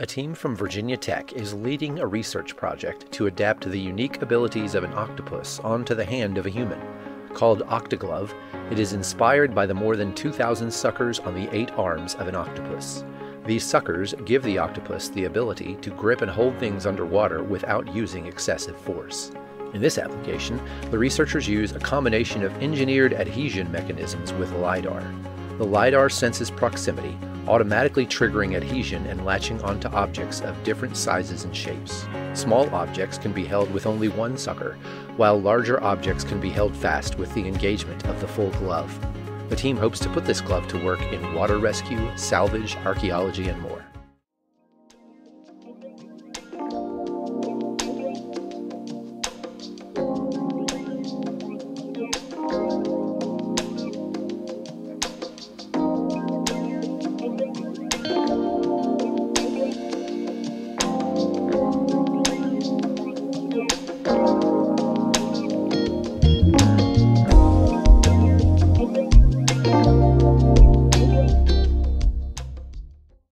A team from Virginia Tech is leading a research project to adapt the unique abilities of an octopus onto the hand of a human. Called Octoglove, it is inspired by the more than 2,000 suckers on the eight arms of an octopus. These suckers give the octopus the ability to grip and hold things underwater without using excessive force. In this application, the researchers use a combination of engineered adhesion mechanisms with LIDAR. The LIDAR senses proximity, automatically triggering adhesion and latching onto objects of different sizes and shapes. Small objects can be held with only one sucker, while larger objects can be held fast with the engagement of the full glove. The team hopes to put this glove to work in water rescue, salvage, archaeology, and more.